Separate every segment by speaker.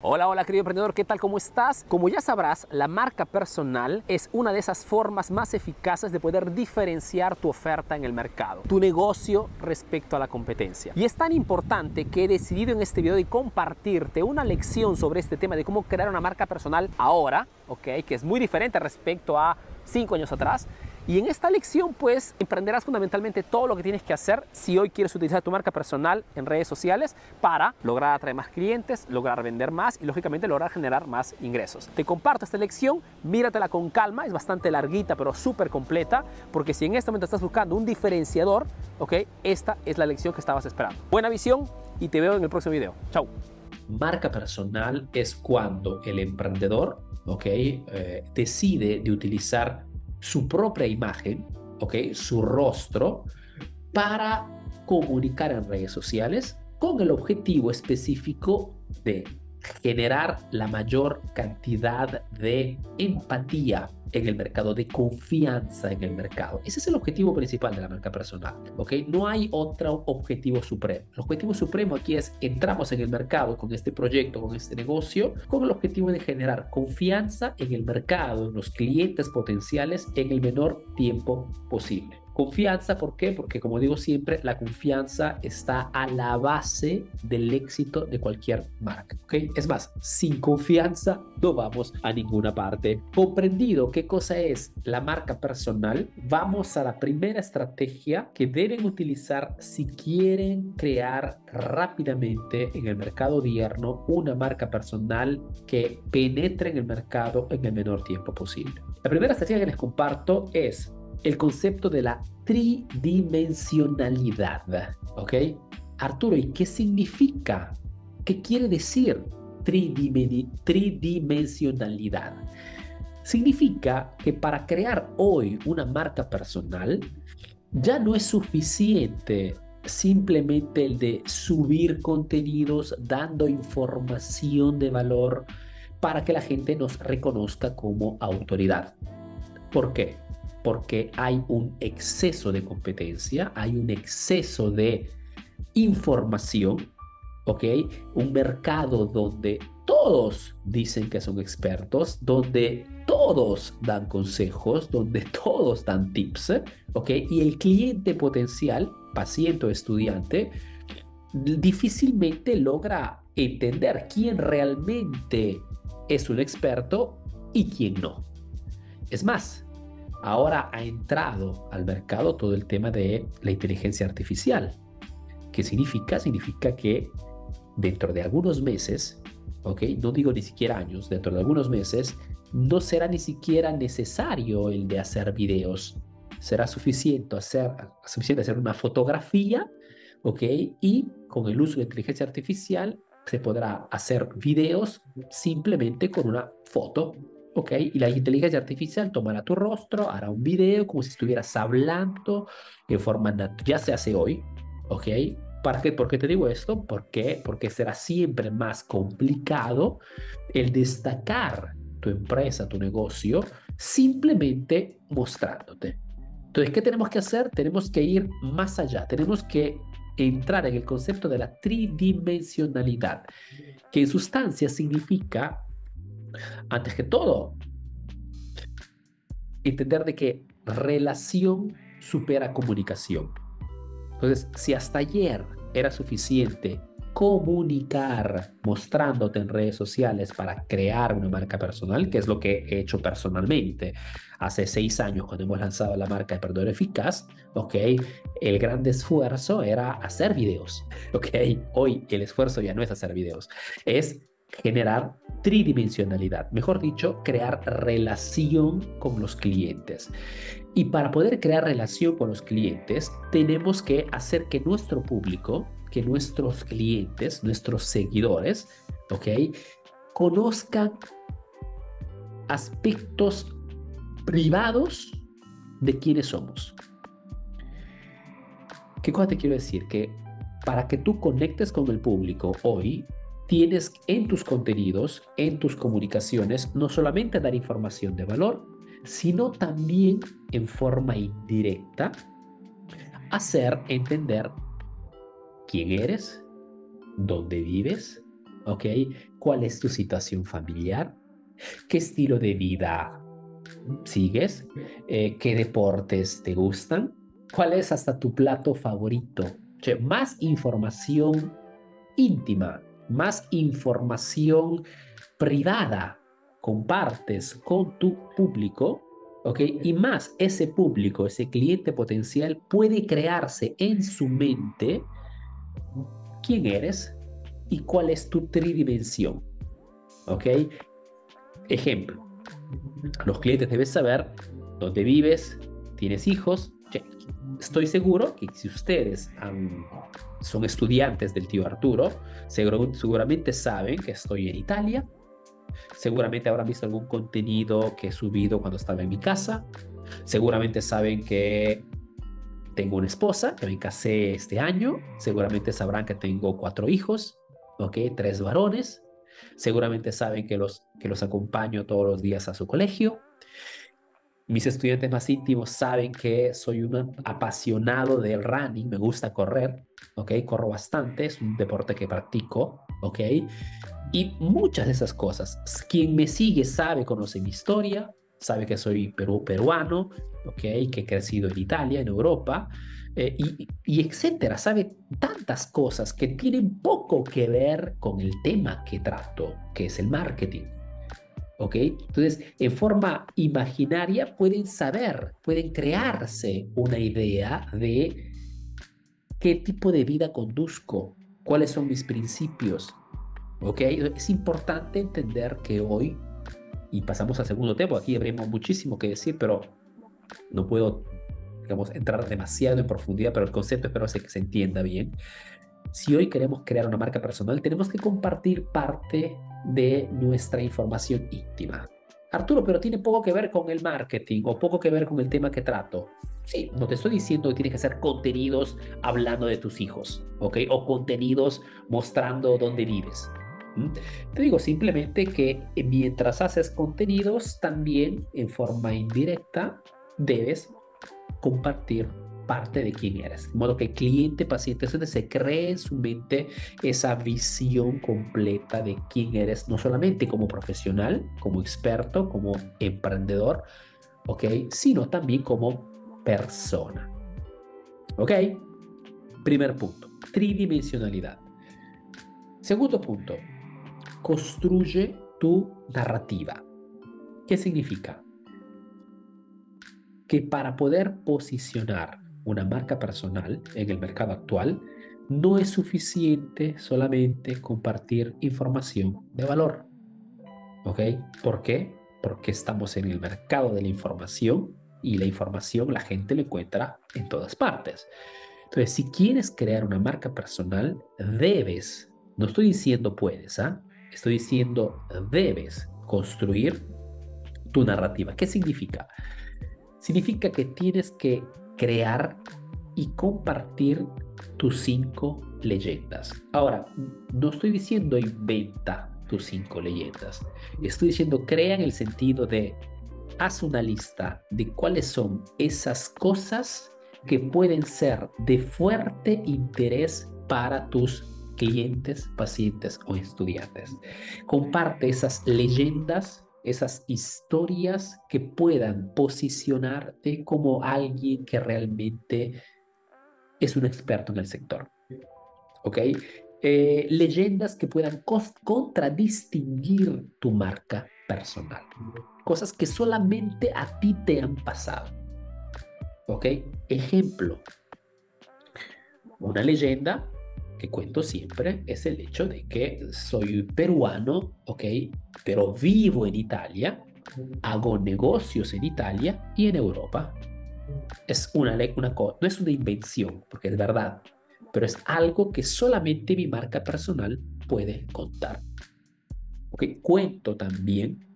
Speaker 1: Hola, hola querido emprendedor, ¿qué tal? ¿Cómo estás? Como ya sabrás, la marca personal es una de esas formas más eficaces de poder diferenciar tu oferta en el mercado, tu negocio respecto a la competencia. Y es tan importante que he decidido en este video de compartirte una lección sobre este tema de cómo crear una marca personal ahora, ¿ok? Que es muy diferente respecto a cinco años atrás y en esta lección pues emprenderás fundamentalmente todo lo que tienes que hacer si hoy quieres utilizar tu marca personal en redes sociales para lograr atraer más clientes, lograr vender más y lógicamente lograr generar más ingresos. Te comparto esta lección, míratela con calma, es bastante larguita pero súper completa porque si en este momento estás buscando un diferenciador, ok, esta es la lección que estabas esperando. Buena visión y te veo en el próximo video. Chao.
Speaker 2: Marca personal es cuando el emprendedor, ok, eh, decide de utilizar su propia imagen, ¿ok? Su rostro para comunicar en redes sociales con el objetivo específico de generar la mayor cantidad de empatía en el mercado, de confianza en el mercado. Ese es el objetivo principal de la marca personal, ¿ok? No hay otro objetivo supremo. El objetivo supremo aquí es entramos en el mercado con este proyecto, con este negocio, con el objetivo de generar confianza en el mercado, en los clientes potenciales en el menor tiempo posible. Confianza, ¿por qué? Porque como digo siempre, la confianza está a la base del éxito de cualquier marca. ¿ok? Es más, sin confianza no vamos a ninguna parte. Comprendido qué cosa es la marca personal, vamos a la primera estrategia que deben utilizar si quieren crear rápidamente en el mercado diurno una marca personal que penetre en el mercado en el menor tiempo posible. La primera estrategia que les comparto es el concepto de la tridimensionalidad. ¿Ok? Arturo, ¿y qué significa? ¿Qué quiere decir tridimensionalidad? Significa que para crear hoy una marca personal, ya no es suficiente simplemente el de subir contenidos dando información de valor para que la gente nos reconozca como autoridad. ¿Por qué? Porque hay un exceso de competencia, hay un exceso de información, ¿ok? Un mercado donde todos dicen que son expertos, donde todos dan consejos, donde todos dan tips, ¿ok? Y el cliente potencial, paciente o estudiante, difícilmente logra entender quién realmente es un experto y quién no. Es más, Ahora ha entrado al mercado todo el tema de la inteligencia artificial. ¿Qué significa? Significa que dentro de algunos meses, ¿ok? No digo ni siquiera años, dentro de algunos meses, no será ni siquiera necesario el de hacer videos. Será suficiente hacer, suficiente hacer una fotografía, ¿ok? Y con el uso de inteligencia artificial se podrá hacer videos simplemente con una foto ¿ok? Y la inteligencia artificial tomará tu rostro, hará un video como si estuvieras hablando en forma natural. Ya se hace hoy, ¿ok? ¿Para qué? ¿Por qué te digo esto? ¿Por qué? Porque será siempre más complicado el destacar tu empresa, tu negocio, simplemente mostrándote. Entonces, ¿qué tenemos que hacer? Tenemos que ir más allá, tenemos que entrar en el concepto de la tridimensionalidad, que en sustancia significa antes que todo, entender de que relación supera comunicación. Entonces, si hasta ayer era suficiente comunicar mostrándote en redes sociales para crear una marca personal, que es lo que he hecho personalmente hace seis años cuando hemos lanzado la marca de Perdedor Eficaz, ok, el gran esfuerzo era hacer videos, ok, hoy el esfuerzo ya no es hacer videos, es generar tridimensionalidad, mejor dicho, crear relación con los clientes. Y para poder crear relación con los clientes, tenemos que hacer que nuestro público, que nuestros clientes, nuestros seguidores, ¿ok? Conozcan aspectos privados de quiénes somos. ¿Qué cosa te quiero decir? Que para que tú conectes con el público hoy, tienes en tus contenidos, en tus comunicaciones, no solamente dar información de valor, sino también en forma indirecta hacer entender quién eres, dónde vives, ¿Ok? ¿Cuál es tu situación familiar? ¿Qué estilo de vida sigues? Eh, ¿Qué deportes te gustan? ¿Cuál es hasta tu plato favorito? más información íntima, más información privada compartes con tu público, ¿ok? Y más ese público, ese cliente potencial puede crearse en su mente quién eres y cuál es tu tridimensión, ¿ok? Ejemplo, los clientes deben saber dónde vives, tienes hijos. Estoy seguro que si ustedes son estudiantes del tío Arturo, seguramente saben que estoy en Italia. Seguramente habrán visto algún contenido que he subido cuando estaba en mi casa. Seguramente saben que tengo una esposa, que me casé este año. Seguramente sabrán que tengo cuatro hijos, ¿ok? Tres varones. Seguramente saben que los, que los acompaño todos los días a su colegio. Mis estudiantes más íntimos saben que soy un apasionado del running, me gusta correr, ¿ok? Corro bastante, es un deporte que practico, ¿ok? Y muchas de esas cosas. Quien me sigue sabe, conoce mi historia, sabe que soy peru peruano, ¿ok? Que he crecido en Italia, en Europa, eh, y, y, etcétera. Sabe tantas cosas que tienen poco que ver con el tema que trato, que es el marketing. ¿Ok? Entonces, en forma imaginaria pueden saber, pueden crearse una idea de qué tipo de vida conduzco, cuáles son mis principios. ¿Ok? Es importante entender que hoy, y pasamos al segundo tema, aquí habremos muchísimo que decir, pero no puedo digamos, entrar demasiado en profundidad, pero el concepto espero que se entienda bien. Si hoy queremos crear una marca personal, tenemos que compartir parte de nuestra información íntima. Arturo, pero tiene poco que ver con el marketing o poco que ver con el tema que trato. Sí, no te estoy diciendo que tienes que hacer contenidos hablando de tus hijos, ¿ok? O contenidos mostrando dónde vives. Te digo simplemente que mientras haces contenidos, también en forma indirecta debes compartir parte de quién eres. De modo que cliente, paciente, se cree en su mente esa visión completa de quién eres, no solamente como profesional, como experto, como emprendedor, ¿ok? Sino también como persona. ¿Ok? Primer punto, tridimensionalidad. Segundo punto, construye tu narrativa. ¿Qué significa? que para poder posicionar una marca personal en el mercado actual, no es suficiente solamente compartir información de valor. ¿Ok? ¿Por qué? Porque estamos en el mercado de la información y la información la gente la encuentra en todas partes. Entonces, si quieres crear una marca personal, debes, no estoy diciendo puedes, ¿ah? estoy diciendo debes construir tu narrativa. ¿Qué significa? significa que tienes que crear y compartir tus cinco leyendas. Ahora, no estoy diciendo inventa tus cinco leyendas. Estoy diciendo crea en el sentido de haz una lista de cuáles son esas cosas que pueden ser de fuerte interés para tus clientes, pacientes o estudiantes. Comparte esas leyendas esas historias que puedan posicionarte como alguien que realmente es un experto en el sector. ¿Ok? Eh, leyendas que puedan contradistinguir tu marca personal. Cosas que solamente a ti te han pasado. ¿Ok? Ejemplo. Una leyenda que cuento siempre es el hecho de que soy peruano, ¿ok? Pero vivo en Italia, hago negocios en Italia y en Europa. Es una, una no es una invención, porque es verdad, pero es algo que solamente mi marca personal puede contar. ¿Ok? Cuento también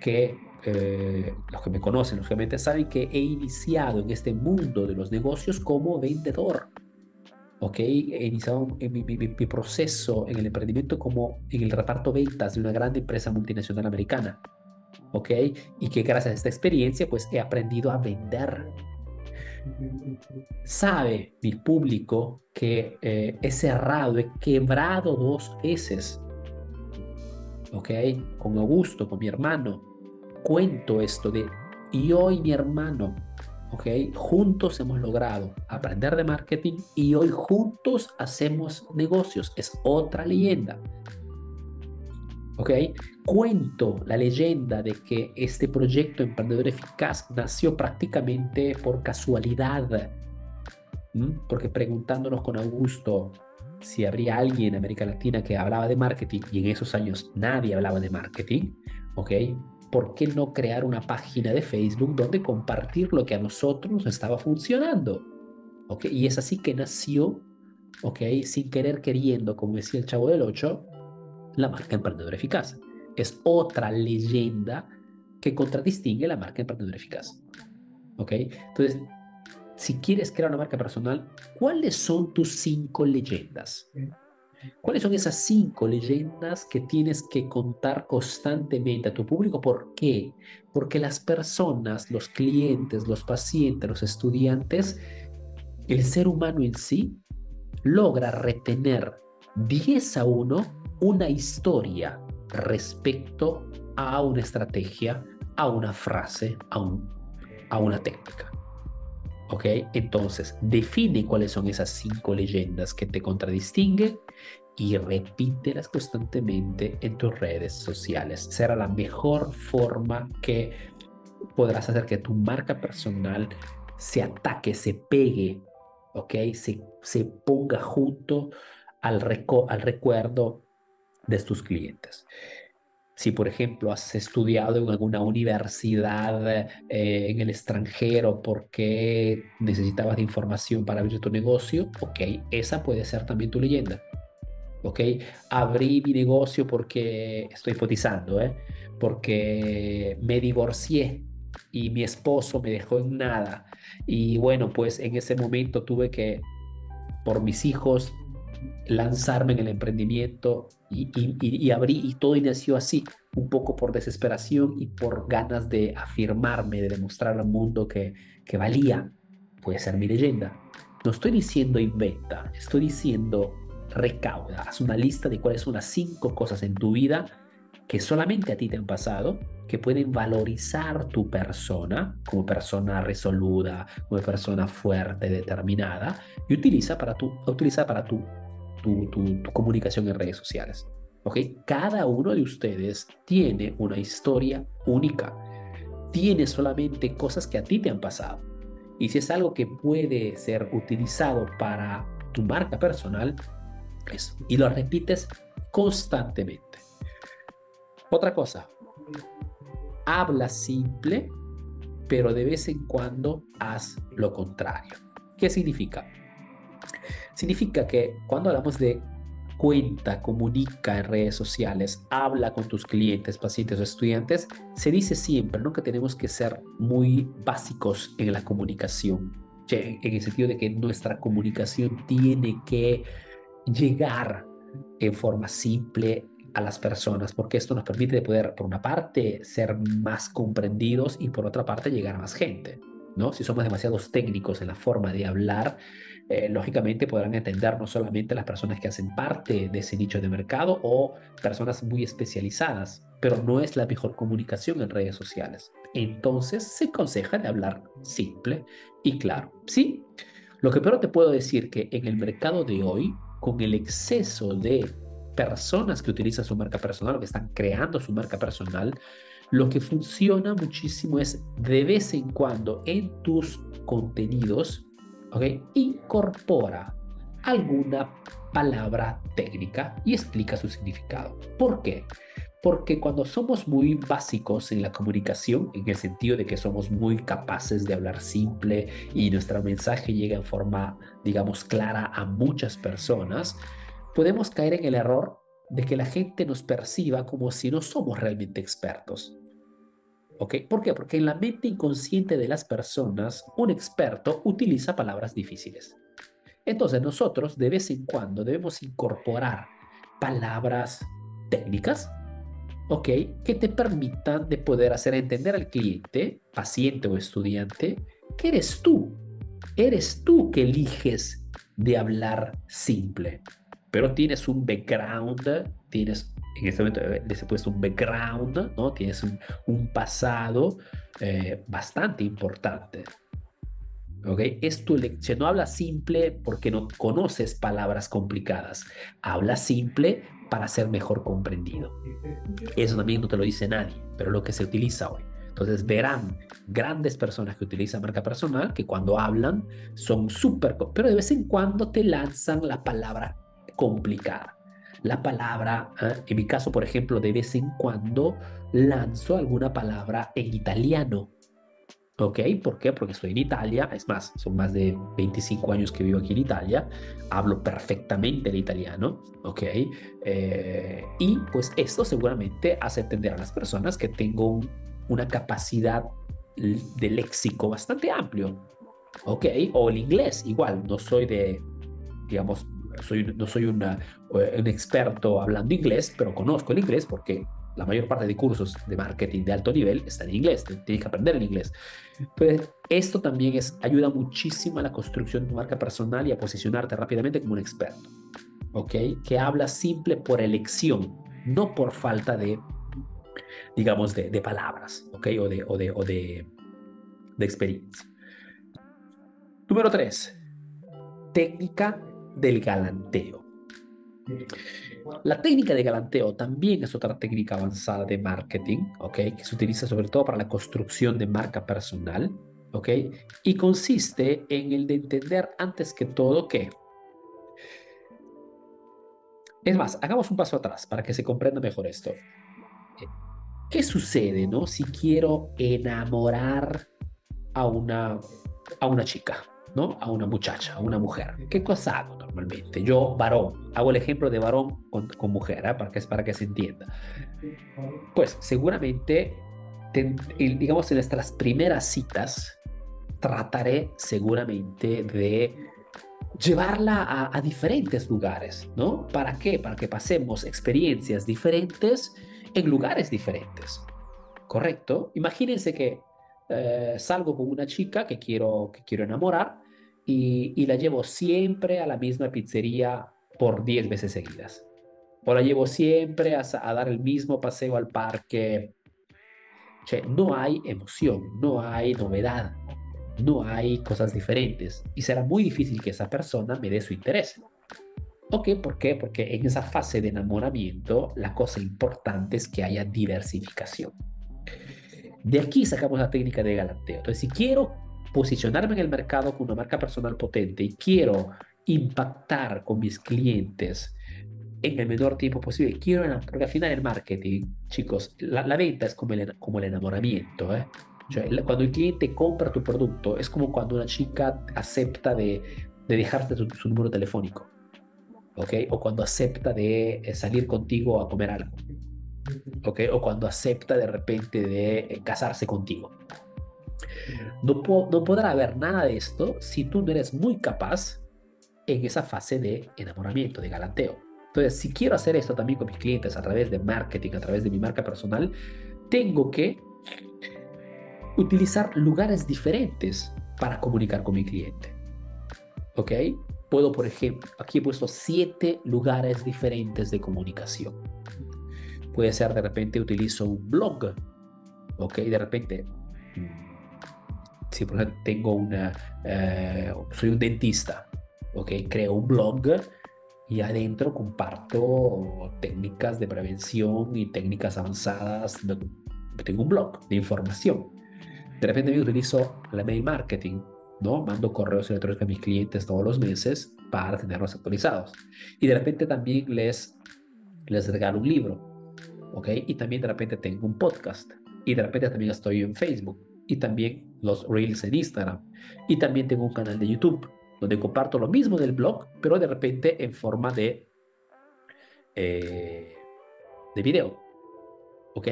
Speaker 2: que eh, los que me conocen, que saben que he iniciado en este mundo de los negocios como vendedor ¿ok? He iniciado mi, mi, mi, proceso en el emprendimiento como en el reparto ventas de una gran empresa multinacional americana, ¿ok? Y que gracias a esta experiencia, pues he aprendido a vender. Sabe mi público que eh, he cerrado, he quebrado dos veces ¿ok? Con Augusto, con mi hermano, cuento esto de y mi hermano, ¿ok? Juntos hemos logrado aprender de marketing y hoy juntos hacemos negocios. Es otra leyenda. ¿Ok? Cuento la leyenda de que este proyecto Emprendedor Eficaz nació prácticamente por casualidad. Porque preguntándonos con Augusto si habría alguien en América Latina que hablaba de marketing y en esos años nadie hablaba de marketing, ¿ok? ¿Por qué no crear una página de Facebook donde compartir lo que a nosotros nos estaba funcionando? ¿Ok? Y es así que nació, ¿ok? Sin querer queriendo, como decía el chavo del 8, la marca Emprendedor Eficaz. Es otra leyenda que contradistingue la marca Emprendedor Eficaz. ¿Ok? Entonces, si quieres crear una marca personal, ¿cuáles son tus cinco leyendas? ¿Cuáles son esas cinco leyendas que tienes que contar constantemente a tu público? ¿Por qué? Porque las personas, los clientes, los pacientes, los estudiantes, el ser humano en sí logra retener 10 a 1 una historia respecto a una estrategia, a una frase, a, a una técnica. ¿Ok? Entonces, define cuáles son esas cinco leyendas que te contradistinguen y repítelas constantemente en tus redes sociales. Será la mejor forma que podrás hacer que tu marca personal se ataque, se pegue, ¿ok? Se, se ponga junto al, al recuerdo de tus clientes. Si, por ejemplo, has estudiado en alguna universidad eh, en el extranjero porque necesitabas de información para abrir tu negocio, ok, esa puede ser también tu leyenda. Ok, abrí mi negocio porque estoy hipotizando, ¿eh? porque me divorcié y mi esposo me dejó en nada. Y bueno, pues en ese momento tuve que, por mis hijos, lanzarme en el emprendimiento y, y, abrí y todo inició así, un poco por desesperación y por ganas de afirmarme, de demostrar al mundo que, que valía. Puede ser mi leyenda. No estoy diciendo inventa, estoy diciendo recauda, haz una lista de cuáles son las cinco cosas en tu vida que solamente a ti te han pasado, que pueden valorizar tu persona como persona resoluda, como persona fuerte, determinada, y utiliza para tu, utiliza para tu tu, comunicación en redes sociales. ¿Ok? Cada uno de ustedes tiene una historia única. Tiene solamente cosas que a ti te han pasado. Y si es algo que puede ser utilizado para tu marca personal, eso. Y lo repites constantemente. Otra cosa, habla simple, pero de vez en cuando haz lo contrario. ¿Qué significa? Significa que cuando hablamos de cuenta, comunica en redes sociales, habla con tus clientes, pacientes o estudiantes, se dice siempre ¿no? que tenemos que ser muy básicos en la comunicación, en el sentido de que nuestra comunicación tiene que llegar en forma simple a las personas, porque esto nos permite poder, por una parte, ser más comprendidos y por otra parte, llegar a más gente. ¿no? Si somos demasiados técnicos en la forma de hablar, eh, lógicamente podrán entender no solamente las personas que hacen parte de ese nicho de mercado o personas muy especializadas, pero no es la mejor comunicación en redes sociales. Entonces se aconseja de hablar simple y claro. Sí, lo que pero te puedo decir que en el mercado de hoy, con el exceso de personas que utilizan su marca personal o que están creando su marca personal, lo que funciona muchísimo es de vez en cuando en tus contenidos Incorpora alguna palabra técnica y explica su significado. ¿Por qué? Porque cuando somos muy básicos en la comunicación, en el sentido de que somos muy capaces de hablar simple y nuestro mensaje llega en forma, digamos, clara a muchas personas, podemos caer en el error de que la gente nos perciba como si no somos realmente expertos. ¿Por qué? Porque en la mente inconsciente de las personas, un experto utiliza palabras difíciles. Entonces nosotros de vez en cuando debemos incorporar palabras técnicas, ¿ok? Que te permitan de poder hacer entender al cliente, paciente o estudiante, que eres tú. Eres tú que eliges de hablar simple, pero tienes un background, tienes en este momento les he puesto un background, ¿no? Tienes un, un pasado eh, bastante importante. ¿Ok? Es tu lección. No habla simple porque no conoces palabras complicadas. Habla simple para ser mejor comprendido. Eso también no te lo dice nadie, pero es lo que se utiliza hoy. Entonces verán grandes personas que utilizan marca personal que cuando hablan son súper, pero de vez en cuando te lanzan la palabra complicada. La palabra, ¿eh? en mi caso, por ejemplo, de vez en cuando lanzo alguna palabra en italiano. ¿Ok? ¿Por qué? Porque estoy en Italia, es más, son más de 25 años que vivo aquí en Italia, hablo perfectamente el italiano, ¿ok? Eh, y pues esto seguramente hace entender a las personas que tengo una capacidad de léxico bastante amplio, ¿ok? O el inglés, igual, no soy de, digamos, soy, no soy una, eh, un experto hablando inglés, pero conozco el inglés porque la mayor parte de cursos de marketing de alto nivel están en inglés, tienes que aprender el inglés. Pues esto también es, ayuda muchísimo a la construcción de tu marca personal y a posicionarte rápidamente como un experto, ¿ok? Que habla simple por elección, no por falta de, digamos, de, de palabras, ¿ok? O de, o de, o de, de experiencia. Número tres, técnica del galanteo. La técnica de galanteo también es otra técnica avanzada de marketing, ¿ok? Que se utiliza sobre todo para la construcción de marca personal, ¿ok? Y consiste en el de entender antes que todo que... Es más, hagamos un paso atrás para que se comprenda mejor esto. ¿Qué sucede, no? Si quiero enamorar a una, a una chica, ¿no? A una muchacha, a una mujer. ¿Qué cosa hago normalmente? Yo, varón, hago el ejemplo de varón con, mujer, ¿eh? para, que, para que se entienda. Pues seguramente, digamos, en nuestras primeras citas, trataré seguramente de llevarla a, a, diferentes lugares, ¿no? ¿Para qué? Para que pasemos experiencias diferentes en lugares diferentes. ¿Correcto? Imagínense que eh, salgo con una chica que quiero, que quiero enamorar y, y la llevo siempre a la misma pizzería por 10 veces seguidas. O la llevo siempre a, a dar el mismo paseo al parque. No hay emoción, no hay novedad, no hay cosas diferentes. Y será muy difícil que esa persona me dé su interés. ¿Ok? ¿Por qué? Porque en esa fase de enamoramiento la cosa importante es que haya diversificación. De aquí sacamos la técnica de galanteo. Entonces, si quiero posicionarme en el mercado con una marca personal potente y quiero impactar con mis clientes en el menor tiempo posible, quiero, porque al final el marketing, chicos, la, la venta es como el, como el enamoramiento. ¿eh? cuando el cliente compra tu producto, es como cuando una chica acepta de, de dejarte su, su número telefónico. ¿ok? O cuando acepta de eh, salir contigo a comer algo. ¿ok? O cuando acepta de repente de eh, casarse contigo. No, no podrá haber nada de esto si tú no eres muy capaz en esa fase de enamoramiento, de galanteo. Entonces, si quiero hacer esto también con mis clientes a través de marketing, a través de mi marca personal, tengo que utilizar lugares diferentes para comunicar con mi cliente. ¿Ok? Puedo, por ejemplo, aquí he puesto siete lugares diferentes de comunicación. Puede ser de repente utilizo un blog, ¿ok? De repente, si por ejemplo tengo una, eh, soy un dentista, ¿ok? Creo un blog y adentro comparto técnicas de prevención y técnicas avanzadas. Tengo un blog de información. De repente yo utilizo la mail marketing, ¿no? Mando correos electrónicos a mis clientes todos los meses para tenerlos actualizados. Y de repente también les, les regalo un libro, ¿ok? Y también de repente tengo un podcast y de repente también estoy en Facebook y también los reels en Instagram y también tengo un canal de YouTube donde comparto lo mismo del blog, pero de repente en forma de, eh, de video, ¿ok?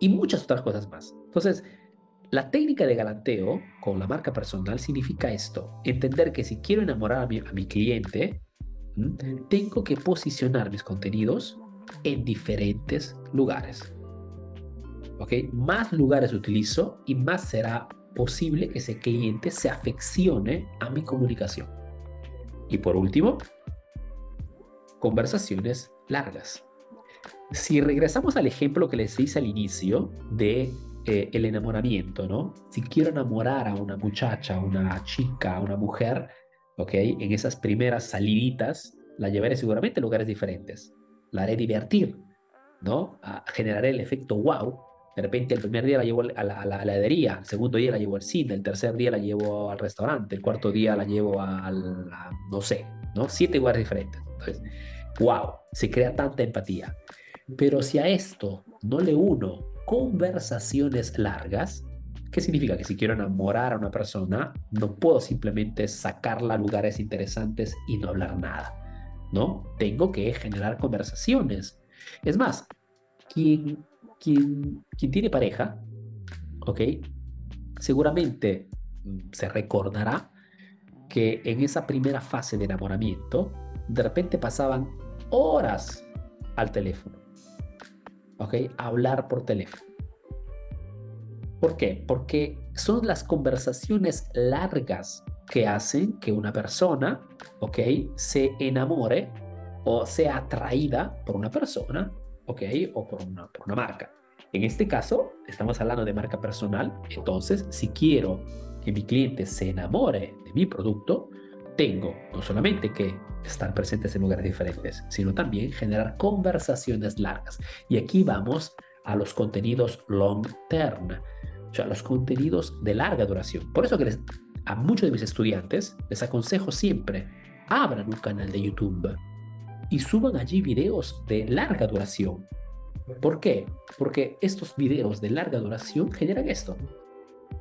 Speaker 2: Y muchas otras cosas más. Entonces, la técnica de galanteo con la marca personal significa esto, entender que si quiero enamorar a mi, a mi cliente, tengo que posicionar mis contenidos en diferentes lugares. ¿Ok? Más lugares utilizo y más será posible que ese cliente se afeccione a mi comunicación. Y por último, conversaciones largas. Si regresamos al ejemplo que les hice al inicio de eh, el enamoramiento, ¿no? Si quiero enamorar a una muchacha, una chica, una mujer, ¿ok? En esas primeras saliditas, la llevaré seguramente a lugares diferentes. La haré divertir, ¿no? A, generaré el efecto wow. De repente el primer día la llevo a la, a heladería, el segundo día la llevo al cine, el tercer día la llevo al restaurante, el cuarto día la llevo al, no sé, ¿no? Siete lugares diferentes. Entonces, wow, se crea tanta empatía. Pero si a esto no le uno conversaciones largas, ¿qué significa? Que si quiero enamorar a una persona, no puedo simplemente sacarla a lugares interesantes y no hablar nada, ¿no? Tengo que generar conversaciones. Es más, quien, quien, quien tiene pareja, ¿ok? Seguramente mm, se recordará que en esa primera fase de enamoramiento, de repente pasaban horas al teléfono ¿ok? Hablar por teléfono. ¿Por qué? Porque son las conversaciones largas que hacen que una persona, ¿ok? Se enamore o sea atraída por una persona, ¿ok? O por una, por una marca. En este caso, estamos hablando de marca personal, entonces si quiero que mi cliente se enamore de mi producto, tengo no solamente que estar presentes en lugares diferentes, sino también generar conversaciones largas. Y aquí vamos a los contenidos long term, o sea, los contenidos de larga duración. Por eso que a muchos de mis estudiantes les aconsejo siempre, abran un canal de YouTube y suban allí videos de larga duración. ¿Por qué? Porque estos videos de larga duración generan esto,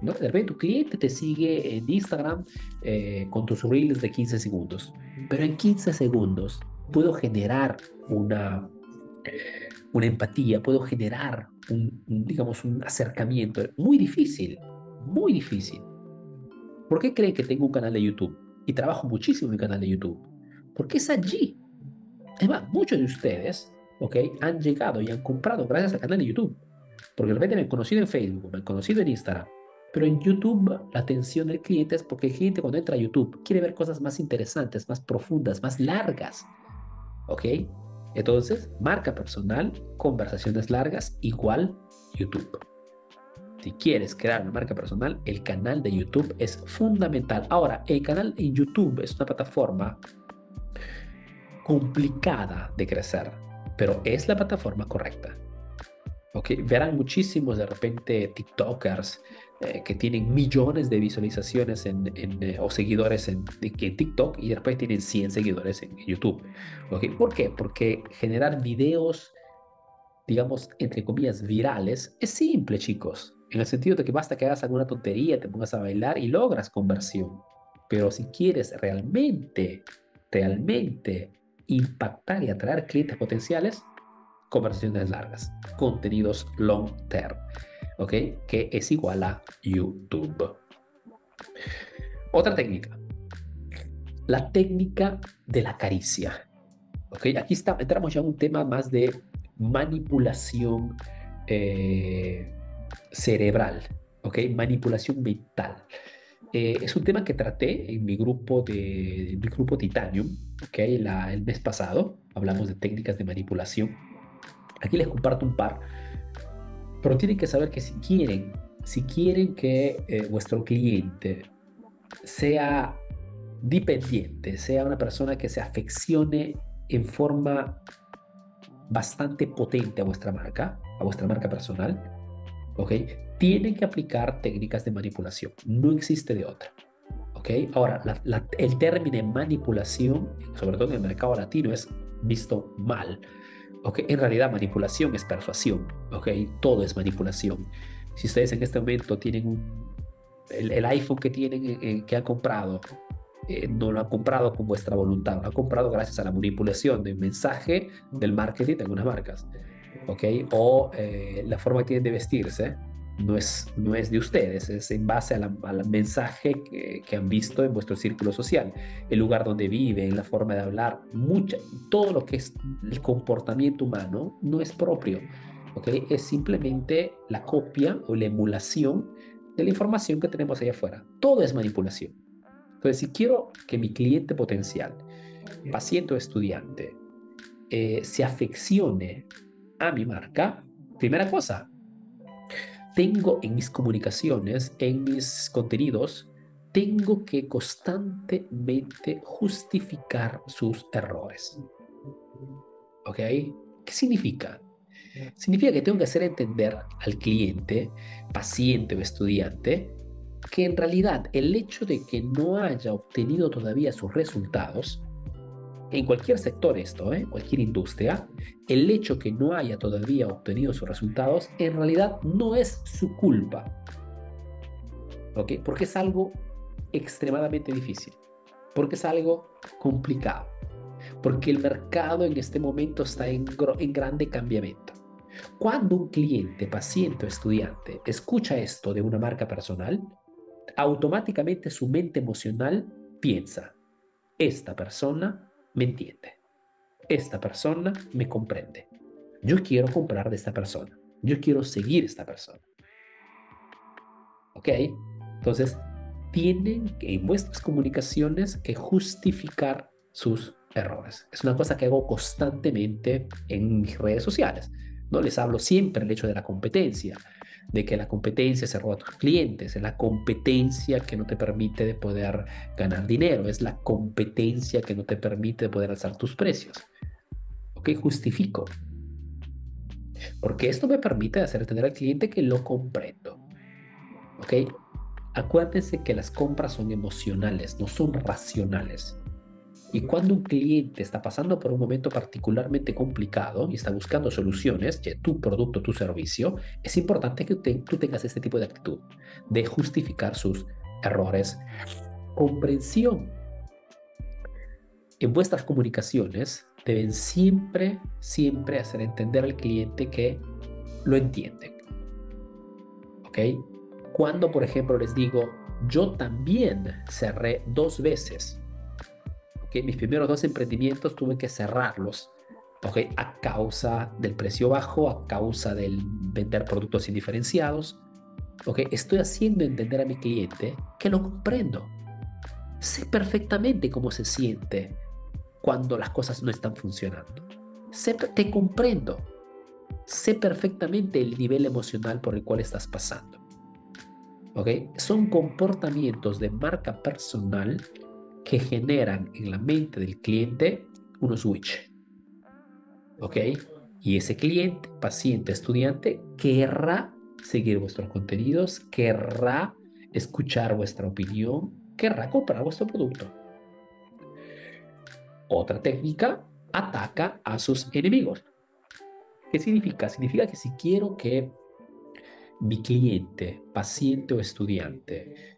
Speaker 2: ¿no? De repente tu cliente te sigue en Instagram eh, con tus reels de 15 segundos, pero en 15 segundos puedo generar una, una empatía, puedo generar un, digamos, un acercamiento muy difícil, muy difícil. ¿Por qué creen que tengo un canal de YouTube? Y trabajo muchísimo en mi canal de YouTube. Porque es allí. Es más, muchos de ustedes, ¿ok? Han llegado y han comprado gracias al canal de YouTube. Porque de repente me han conocido en Facebook, me han conocido en Instagram, pero en YouTube la atención del cliente es porque el cliente cuando entra a YouTube quiere ver cosas más interesantes, más profundas, más largas. ¿Ok? Entonces, marca personal, conversaciones largas, igual YouTube. Si quieres crear una marca personal, el canal de YouTube es fundamental. Ahora, el canal en YouTube es una plataforma complicada de crecer, pero es la plataforma correcta. ¿Ok? Verán muchísimos de repente TikTokers eh, que tienen millones de visualizaciones en, eh, o seguidores en, en, TikTok y después tienen 100 seguidores en YouTube. ¿Okay? ¿Por qué? Porque generar videos, digamos, entre comillas, virales, es simple, chicos. En el sentido de que basta que hagas alguna tontería, te pongas a bailar y logras conversión. Pero si quieres realmente, realmente impactar y atraer clientes potenciales, conversaciones largas, contenidos long term. ¿ok? Que es igual a YouTube. Otra técnica. La técnica de la caricia. ¿ok? Aquí está, entramos ya en un tema más de manipulación eh, cerebral, ¿ok? Manipulación mental. Eh, es un tema que traté en mi grupo de mi grupo Titanium, ¿ok? el mes pasado hablamos de técnicas de manipulación. Aquí les comparto un par pero tienen que saber que si quieren, si quieren que eh, vuestro cliente sea dependiente, sea una persona que se afeccione en forma bastante potente a vuestra marca, a vuestra marca personal, ¿ok? Tienen que aplicar técnicas de manipulación. No existe de otra. ¿ok? Ahora, el término manipulación, sobre todo en el mercado latino, es visto mal. ¿ok? En realidad manipulación es persuasión, ¿ok? Todo es manipulación. Si ustedes en este momento tienen un, el, iPhone que tienen, eh, eh, que han comprado, eh, no lo han comprado con vuestra voluntad, lo han comprado gracias a la manipulación del mensaje del marketing de algunas marcas, ¿ok? O la forma que tienen de vestirse, no es, no es de ustedes, es en base al mensaje que, han visto en vuestro círculo social, el lugar donde viven, la forma de hablar, mucha, todo lo que es el comportamiento humano no es propio, ¿okay? es simplemente la copia o la emulación de la información que tenemos allá afuera. Todo es manipulación. Entonces, si quiero que mi cliente potencial, paciente o estudiante, eh, se afeccione a mi marca, primera cosa, tengo en mis comunicaciones, en mis contenidos, tengo que constantemente justificar sus errores. ¿Ok? ¿Qué significa? Significa que tengo que hacer entender al cliente, paciente o estudiante, que en realidad el hecho de que no haya obtenido todavía sus resultados, en cualquier sector esto, ¿eh? cualquier industria, el hecho que no haya todavía obtenido sus resultados, en realidad no es su culpa. ¿Ok? Porque es algo extremadamente difícil, porque es algo complicado, porque el mercado en este momento está en, en grande cambiamiento. Cuando un cliente, paciente o estudiante escucha esto de una marca personal, automáticamente su mente emocional piensa, esta persona me entiende, esta persona me comprende, yo quiero comprar de esta persona, yo quiero seguir esta persona. ¿Ok? Entonces, tienen en vuestras comunicaciones que justificar sus errores. Es una cosa que hago constantemente en mis redes sociales. No les hablo siempre el hecho de la competencia, de que la competencia se roba a tus clientes, es la competencia que no te permite de poder ganar dinero, es la competencia que no te permite de poder alzar tus precios. ¿Ok? Justifico. Porque esto me permite hacer entender al cliente que lo comprendo. ¿Ok? Acuérdense que las compras son emocionales, no son racionales. Y cuando un cliente está pasando por un momento particularmente complicado y está buscando soluciones, de tu producto, tu servicio, es importante que tú tengas este tipo de actitud, de justificar sus errores. Comprensión. En vuestras comunicaciones deben siempre, siempre hacer entender al cliente que lo entienden. ¿Ok? Cuando, por ejemplo, les digo, yo también cerré dos veces. ¿Okay? Mis primeros dos emprendimientos tuve que cerrarlos. ¿okay? A causa del precio bajo, a causa del vender productos indiferenciados. ¿okay? Estoy haciendo entender a mi cliente que lo comprendo. Sé perfectamente cómo se siente cuando las cosas no están funcionando. Sé, te comprendo. Sé perfectamente el nivel emocional por el cual estás pasando. Son comportamientos de marca personal que generan en la mente del cliente unos switch. ¿Ok? Y ese cliente, paciente, estudiante, querrá seguir vuestros contenidos, querrá escuchar vuestra opinión, querrá comprar vuestro producto. Otra técnica, ataca a sus enemigos. ¿Qué significa? Significa que si quiero que mi cliente, paciente o estudiante,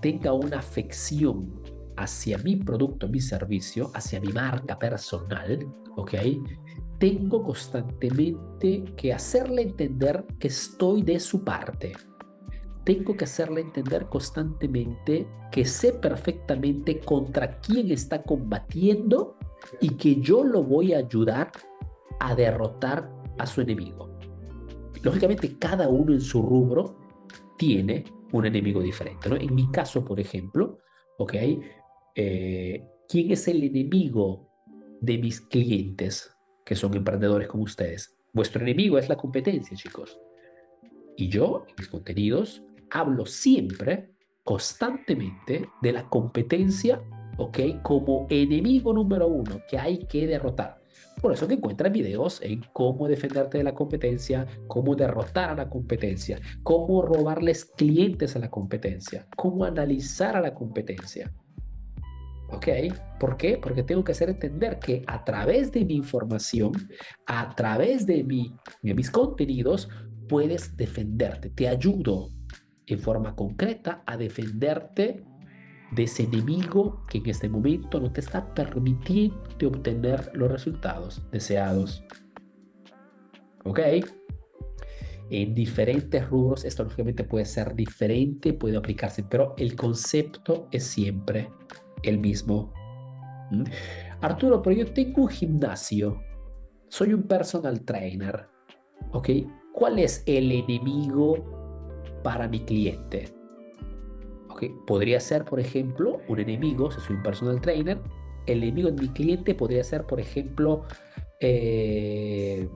Speaker 2: tenga una afección hacia mi producto, mi servicio, hacia mi marca personal, ¿ok? Tengo constantemente que hacerle entender que estoy de su parte. Tengo que hacerle entender constantemente que sé perfectamente contra quién está combatiendo y que yo lo voy a ayudar a derrotar a su enemigo. Lógicamente, cada uno en su rubro tiene un enemigo diferente. ¿no? En mi caso, por ejemplo, ¿ok? Eh, ¿Quién es el enemigo de mis clientes que son emprendedores como ustedes? Vuestro enemigo es la competencia, chicos. Y yo, en mis contenidos, hablo siempre, constantemente, de la competencia, ¿ok? Como enemigo número uno que hay que derrotar. Por eso que encuentras videos en cómo defenderte de la competencia, cómo derrotar a la competencia, cómo robarles clientes a la competencia, cómo analizar a la competencia. ¿Ok? ¿Por qué? Porque tengo que hacer entender que a través de mi información, a través de, mi, de mis contenidos, puedes defenderte. Te ayudo en forma concreta a defenderte de ese enemigo que en este momento no te está permitiendo obtener los resultados deseados. ¿Ok? En diferentes rubros, esto lógicamente puede ser diferente, puede aplicarse, pero el concepto es siempre el mismo. ¿Mm? Arturo, pero yo tengo un gimnasio, soy un personal trainer. ¿Ok? ¿Cuál es el enemigo para mi cliente? Podría ser, por ejemplo, un enemigo, si soy un personal trainer, el enemigo de mi cliente podría ser, por ejemplo, eh,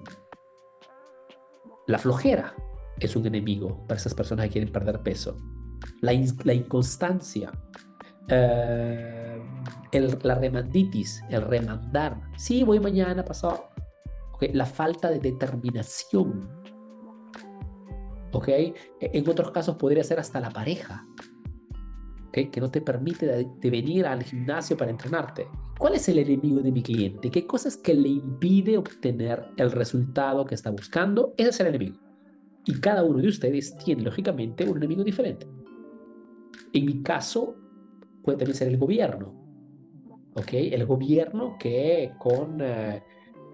Speaker 2: la flojera es un enemigo para esas personas que quieren perder peso. La, inconstancia, eh, la remanditis, el remandar. Sí, voy mañana, pasado. La falta de determinación. ¿Okay? En otros casos podría ser hasta la pareja que no te permite de, venir al gimnasio para entrenarte. ¿Cuál es el enemigo de mi cliente? ¿Qué cosas que le impide obtener el resultado que está buscando? Ese es el enemigo. Y cada uno de ustedes tiene, lógicamente, un enemigo diferente. En mi caso, puede también ser el gobierno. ¿Ok? El gobierno que con, eh,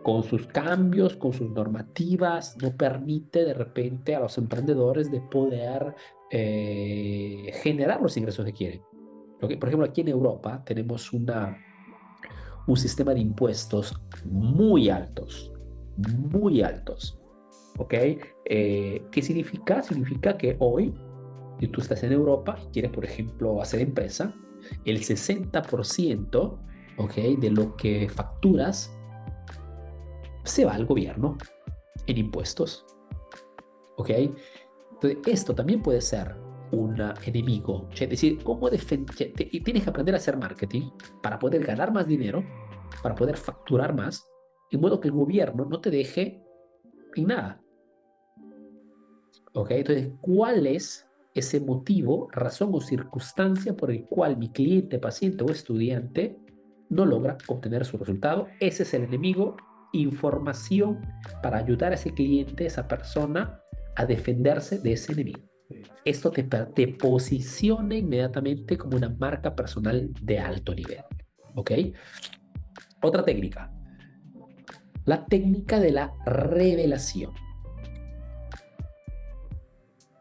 Speaker 2: con sus cambios, con sus normativas, no permite de repente a los emprendedores de poder eh, generar los ingresos que quieren. Por ejemplo, aquí en Europa tenemos un sistema de impuestos muy altos, muy altos. ¿Ok? Eh, ¿Qué significa? Significa que hoy, si tú estás en Europa y quieres, por ejemplo, hacer empresa, el 60% ¿ok? de lo que facturas se va al gobierno en impuestos. ¿Ok? Entonces, esto también puede ser un enemigo. Es decir, cómo defender. Y tienes que aprender a hacer marketing para poder ganar más dinero, para poder facturar más, de modo que el gobierno no te deje en nada. ¿Ok? Entonces, ¿cuál es ese motivo, razón o circunstancia por el cual mi cliente, paciente o estudiante no logra obtener su resultado? Ese es el enemigo. Información para ayudar a ese cliente, esa persona, a defenderse de ese enemigo. Esto te, te posiciona inmediatamente como una marca personal de alto nivel. ¿Ok? Otra técnica. La técnica de la revelación.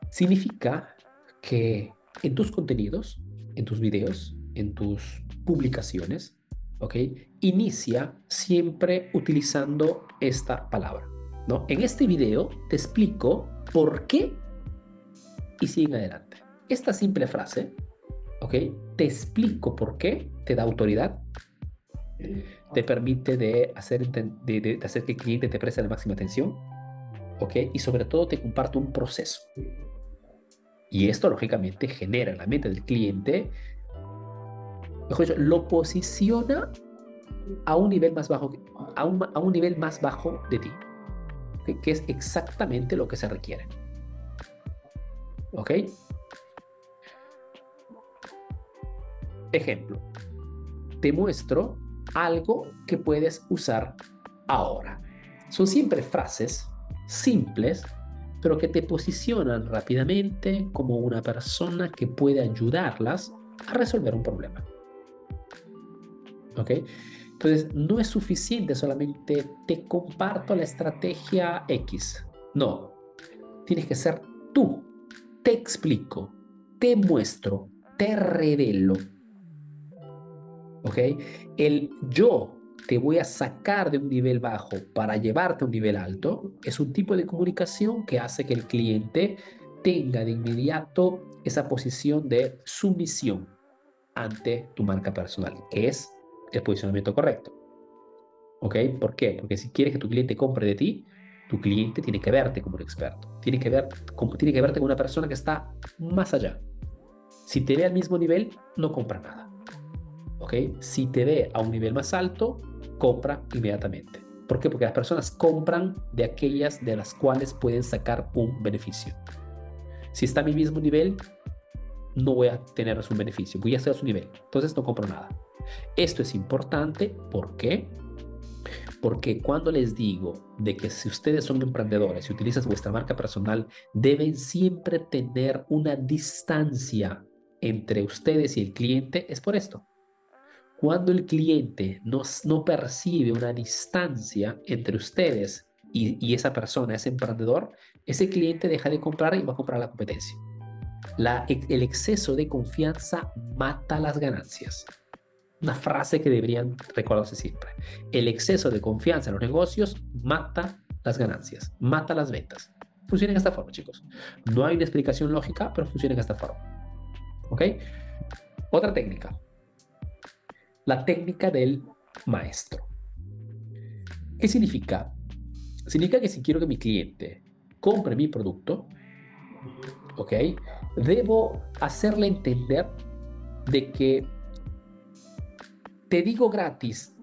Speaker 2: Significa que en tus contenidos, en tus videos, en tus publicaciones, ¿ok? Inicia siempre utilizando esta palabra, ¿no? En este video te explico por qué y siguen adelante. Esta simple frase, ¿ok? Te explico por qué, te da autoridad, te permite de hacer, de, hacer que el cliente te preste la máxima atención, ¿ok? Y sobre todo te comparto un proceso. Y esto, lógicamente, genera en la mente del cliente, mejor dicho, lo posiciona a un nivel más bajo, a un, a un nivel más bajo de ti que es exactamente lo que se requiere. ¿Ok? Ejemplo, te muestro algo que puedes usar ahora. Son siempre frases simples, pero que te posicionan rápidamente como una persona que puede ayudarlas a resolver un problema. ¿Ok? Entonces, no es suficiente solamente te comparto la estrategia X. No, tienes que ser tú. Te explico, te muestro, te revelo. ¿Ok? El yo te voy a sacar de un nivel bajo para llevarte a un nivel alto es un tipo de comunicación que hace que el cliente tenga de inmediato esa posición de sumisión ante tu marca personal, que es el posicionamiento correcto. ¿Ok? ¿Por qué? Porque si quieres que tu cliente compre de ti, tu cliente tiene que verte como un experto. Tiene que, ver, como, tiene que verte como una persona que está más allá. Si te ve al mismo nivel, no compra nada. ¿Ok? Si te ve a un nivel más alto, compra inmediatamente. ¿Por qué? Porque las personas compran de aquellas de las cuales pueden sacar un beneficio. Si está a mi mismo nivel, no voy a tener un beneficio. Voy a estar a su nivel. Entonces no compro nada. Esto es importante, ¿por qué? Porque cuando les digo de que si ustedes son emprendedores y utilizan vuestra marca personal, deben siempre tener una distancia entre ustedes y el cliente, es por esto. Cuando el cliente no, percibe una distancia entre ustedes y, esa persona, ese emprendedor, ese cliente deja de comprar y va a comprar la competencia. El exceso de confianza mata las ganancias. Una frase que deberían recordarse siempre. El exceso de confianza en los negocios mata las ganancias, mata las ventas. Funciona de esta forma, chicos. No hay una explicación lógica, pero funciona de esta forma. ¿Ok? Otra técnica. La técnica del maestro. ¿Qué significa? Significa que si quiero que mi cliente compre mi producto, ¿ok? Debo hacerle entender de que te digo gratis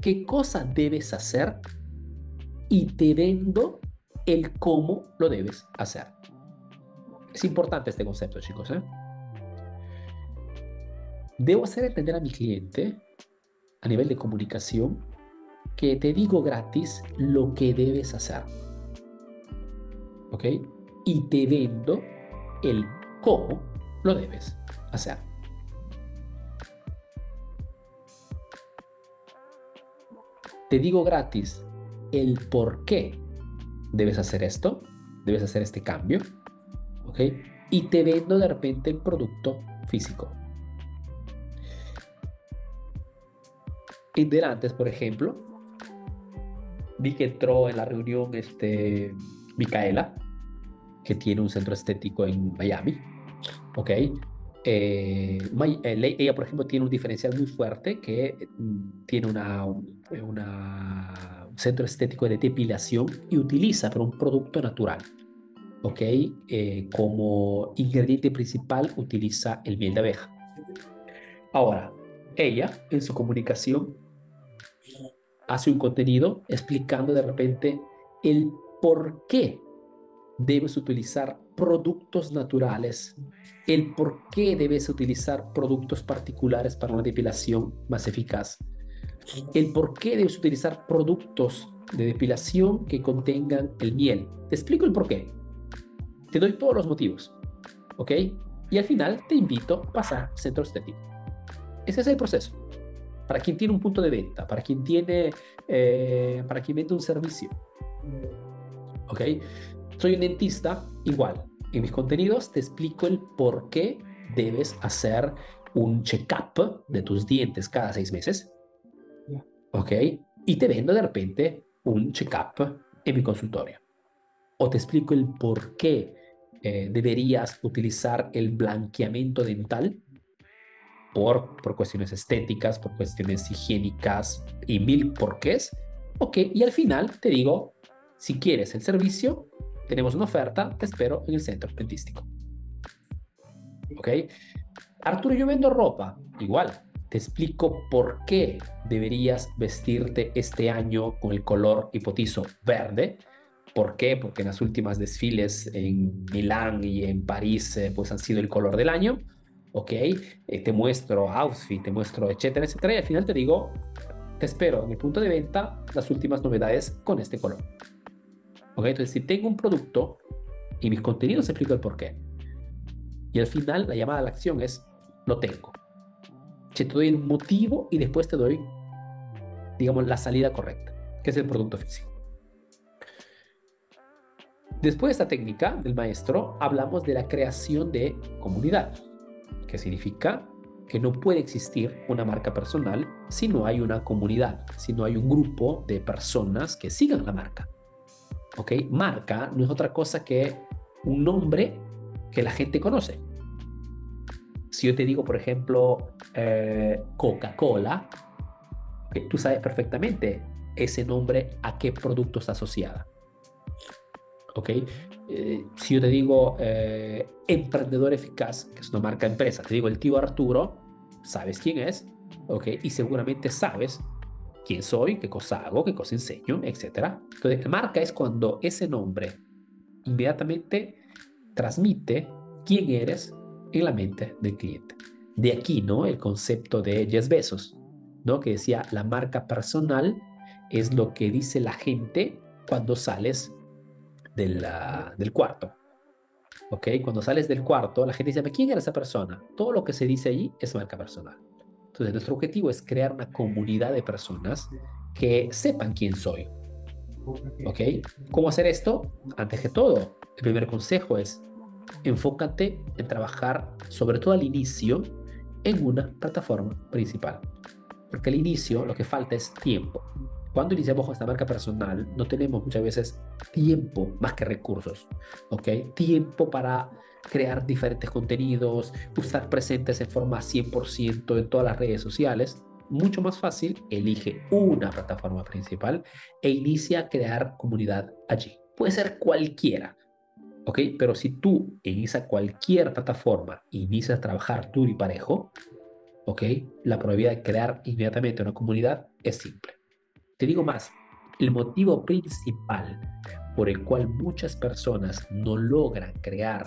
Speaker 2: qué cosa debes hacer y te vendo el cómo lo debes hacer. Es importante este concepto, chicos. ¿eh? Debo hacer entender a mi cliente a nivel de comunicación que te digo gratis lo que debes hacer. ¿Ok? Y te vendo el cómo lo debes hacer. Te digo gratis el por qué debes hacer esto, debes hacer este cambio, ¿ok? Y te vendo de repente el producto físico. En delantes, por ejemplo, vi que entró en la reunión este, Micaela, que tiene un centro estético en Miami, ¿ok? Eh, eh ella, por ejemplo, tiene un diferencial muy fuerte que mm, tiene una, una centro estético de depilación y utiliza pero un producto natural. ¿Ok? Eh, como ingrediente principal utiliza el miel de abeja. Ahora, ella en su comunicación hace un contenido explicando de repente el por qué debes utilizar productos naturales, el por qué debes utilizar productos particulares para una depilación más eficaz el por qué debes utilizar productos de depilación que contengan el miel. Te explico el por qué. Te doy todos los motivos. ¿Ok? Y al final te invito a pasar centro estético. Ese es el proceso. Para quien tiene un punto de venta, para quien tiene, eh, para quien vende un servicio. ¿Ok? Soy un dentista, igual. En mis contenidos te explico el por qué debes hacer un check-up de tus dientes cada seis meses ¿ok? Y te vendo de repente un check-up en mi consultorio. O te explico el por qué eh, deberías utilizar el blanqueamiento dental por, por cuestiones estéticas, por cuestiones higiénicas y mil porqués. Ok, y al final te digo, si quieres el servicio, tenemos una oferta, te espero en el centro dentístico. Ok, Arturo, yo vendo ropa, igual, te explico por qué deberías vestirte este año con el color hipotizo verde. ¿Por qué? Porque en las últimas desfiles en Milán y en París eh, pues han sido el color del año. ¿Ok? Eh, te muestro outfit, te muestro etcétera, etcétera. Y al final te digo, te espero en el punto de venta las últimas novedades con este color. ¿Ok? Entonces, si tengo un producto y mis contenidos explico el por qué. Y al final la llamada a la acción es, lo tengo te doy el motivo y después te doy, digamos, la salida correcta, que es el producto físico. Después de esta técnica del maestro, hablamos de la creación de comunidad, que significa que no puede existir una marca personal si no hay una comunidad, si no hay un grupo de personas que sigan la marca. ¿Ok? Marca no es otra cosa que un nombre que la gente conoce. Si yo te digo, por ejemplo, eh, Coca-Cola, tú sabes perfectamente ese nombre a qué producto está asociada. ¿Ok? Eh, si yo te digo eh, Emprendedor Eficaz, que es una marca empresa, te digo el tío Arturo, sabes quién es, ¿ok? Y seguramente sabes quién soy, qué cosa hago, qué cosa enseño, etc. Entonces, marca es cuando ese nombre inmediatamente transmite quién eres en la mente del cliente. De aquí, ¿no? El concepto de Jeff Bezos, ¿no? Que decía, la marca personal es lo que dice la gente cuando sales del, del cuarto. ¿Ok? Cuando sales del cuarto, la gente dice, ¿quién era esa persona? Todo lo que se dice allí es marca personal. Entonces, nuestro objetivo es crear una comunidad de personas que sepan quién soy. ¿Ok? ¿Cómo hacer esto? Antes que todo, el primer consejo es enfócate en trabajar, sobre todo al inicio, en una plataforma principal. Porque al inicio lo que falta es tiempo. Cuando iniciamos con esta marca personal, no tenemos muchas veces tiempo más que recursos. ¿Ok? Tiempo para crear diferentes contenidos, estar presentes en forma 100% en todas las redes sociales. mucho más fácil, elige una plataforma principal e inicia a crear comunidad allí. Puede ser cualquiera, ¿ok? Pero si tú esa cualquier plataforma inicias a trabajar duro y parejo, ¿ok? La probabilidad de crear inmediatamente una comunidad es simple. Te digo más, el motivo principal por el cual muchas personas no logran crear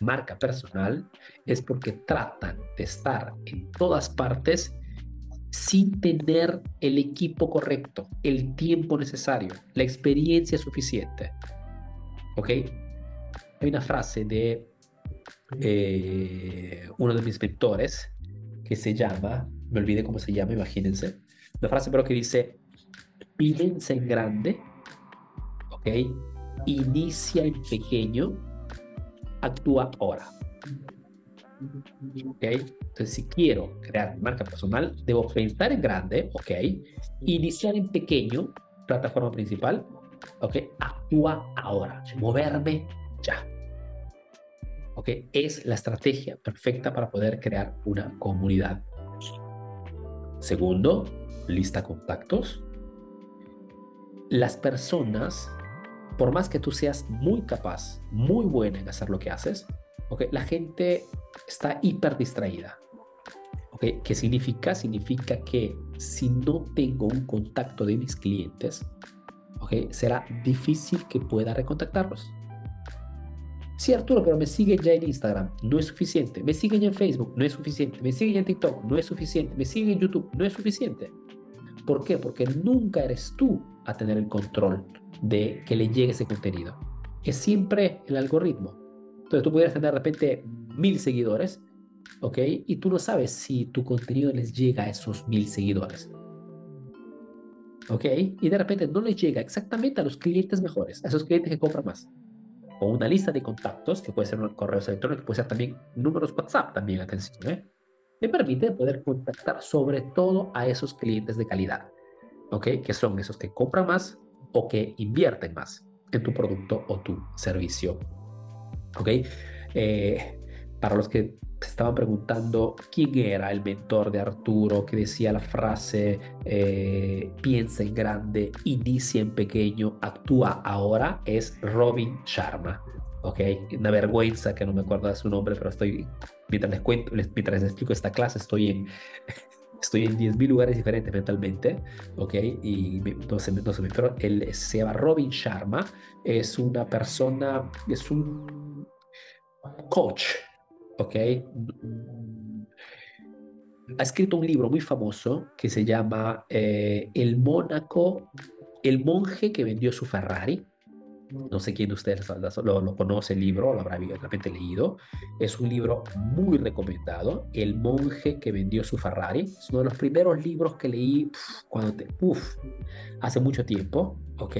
Speaker 2: marca personal es porque tratan de estar en todas partes sin tener el equipo correcto, el tiempo necesario, la experiencia suficiente. ¿Ok? Hay una frase de eh, uno de mis mentores que se llama, me olvidé cómo se llama, imagínense, una frase pero que dice, piensa en grande, ¿ok? Inicia en pequeño, actúa ahora. ¿Ok? Entonces, si quiero crear marca personal, debo pensar en grande, ¿ok? Iniciar en pequeño, plataforma principal, ¿ok? Actúa ahora, moverme ya. ¿Ok? Es la estrategia perfecta para poder crear una comunidad. Segundo, lista contactos. Las personas, por más que tú seas muy capaz, muy buena en hacer lo que haces, ¿ok? La gente está hiper distraída. ¿ok? ¿Qué significa? Significa que si no tengo un contacto de mis clientes, ¿ok? Será difícil que pueda recontactarlos. Sí, Arturo, pero me siguen ya en Instagram, no es suficiente. Me siguen ya en Facebook, no es suficiente. Me siguen ya en TikTok, no es suficiente. Me siguen en YouTube, no es suficiente. ¿Por qué? Porque nunca eres tú a tener el control de que le llegue ese contenido. Es siempre el algoritmo. Entonces tú pudieras tener de repente mil seguidores, ¿ok? Y tú no sabes si tu contenido les llega a esos mil seguidores. ¿Ok? Y de repente no les llega exactamente a los clientes mejores, a esos clientes que compran más. O una lista de contactos, que puede ser un correo electrónico, puede ser también números WhatsApp, también, atención, ¿eh? Me permite poder contactar sobre todo a esos clientes de calidad, ¿ok? Que son esos que compran más o que invierten más en tu producto o tu servicio ¿Ok? Eh, para los que se estaban preguntando quién era el mentor de Arturo que decía la frase eh, piensa en grande, inicia en pequeño, actúa ahora, es Robin Sharma. ¿ok? Una vergüenza que no me acuerdo de su nombre, pero estoy, mientras les cuento, mientras les explico esta clase, estoy en, estoy en 10.000 lugares diferentes mentalmente, ¿ok? Y no sé, no sé, pero él se llama Robin Sharma, es una persona, es un coach, ¿ok? Ha escrito un libro muy famoso que se llama eh, El Mónaco, el monje que vendió su Ferrari. No sé quién de ustedes lo, conoce el libro, lo habrá realmente leído. Es un libro muy recomendado. El monje que vendió su Ferrari. Es uno de los primeros libros que leí cuando te, hace mucho tiempo, ¿ok?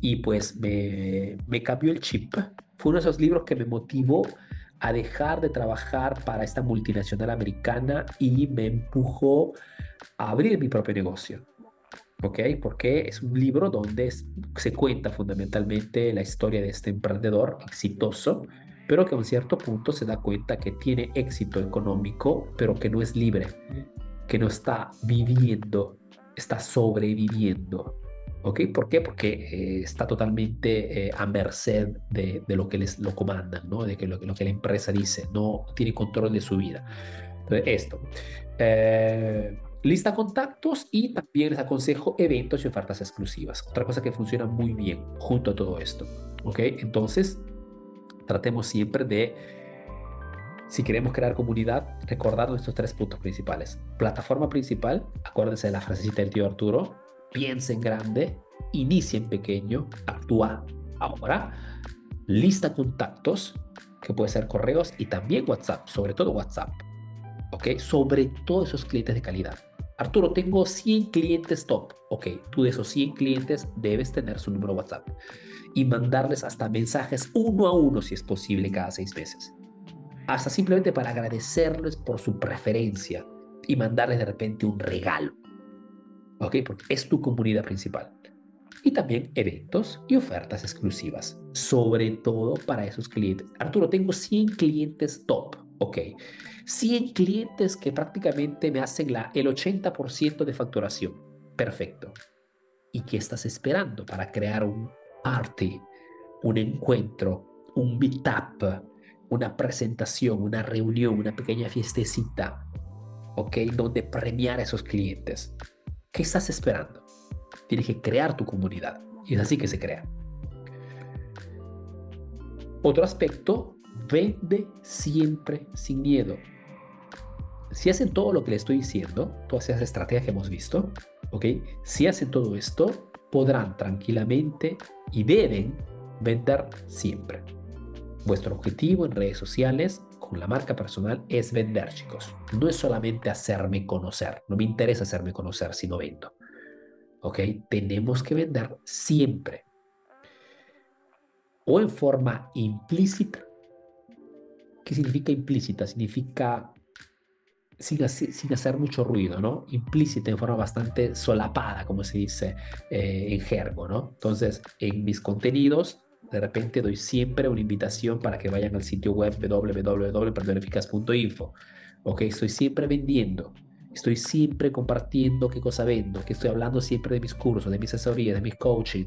Speaker 2: Y pues me cambió el chip. Fue uno de esos libros que me motivó a dejar de trabajar para esta multinacional americana y me empujó a abrir mi propio negocio. ¿Ok? Porque es un libro donde se cuenta fundamentalmente la historia de este emprendedor exitoso, pero que a un cierto punto se da cuenta que tiene éxito económico, pero que no es libre, que no está viviendo, está sobreviviendo. ¿Ok? ¿Por qué? Porque eh, está totalmente eh, a merced de, de, lo que les lo comandan, ¿no? De que lo, lo, que la empresa dice, no tiene control de su vida. Entonces, esto. Eh, lista contactos y también les aconsejo eventos y ofertas exclusivas. Otra cosa que funciona muy bien junto a todo esto. ¿Ok? Entonces, tratemos siempre de, si queremos crear comunidad, recordar nuestros tres puntos principales. Plataforma principal, acuérdense de la frasecita del tío Arturo, piensa en grande, inicia en pequeño, actúa ahora, lista contactos, que puede ser correos y también WhatsApp, sobre todo WhatsApp, ¿ok? Sobre todo esos clientes de calidad. Arturo, tengo 100 clientes top. Ok, tú de esos 100 clientes debes tener su número WhatsApp y mandarles hasta mensajes uno a uno si es posible cada seis meses. Hasta simplemente para agradecerles por su preferencia y mandarles de repente un regalo. ¿ok? Porque es tu comunidad principal. Y también eventos y ofertas exclusivas, sobre todo para esos clientes. Arturo, tengo 100 clientes top. Ok. 100 clientes que prácticamente me hacen la, el 80% de facturación. Perfecto. ¿Y qué estás esperando para crear un party, un encuentro, un meetup, una presentación, una reunión, una pequeña fiestecita, ¿ok? Donde premiar a esos clientes. ¿Qué estás esperando? Tienes que crear tu comunidad y es así que se crea. Otro aspecto, vende siempre sin miedo. Si hacen todo lo que le estoy diciendo, todas esas estrategias que hemos visto, ¿ok? Si hacen todo esto, podrán tranquilamente y deben vender siempre. Vuestro objetivo en redes sociales con la marca personal es vender, chicos. No es solamente hacerme conocer. No me interesa hacerme conocer si no vendo. ¿Ok? Tenemos que vender siempre. O en forma implícita. ¿Qué significa implícita? Significa sin, hacer mucho ruido, ¿no? Implícita en forma bastante solapada, como se dice eh, en jergo, ¿no? Entonces, en mis contenidos, de repente doy siempre una invitación para que vayan al sitio web www.perdoneficaz.info. Ok, estoy siempre vendiendo, estoy siempre compartiendo qué cosa vendo, que estoy hablando siempre de mis cursos, de mis asesorías, de mis coaching.